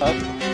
Up.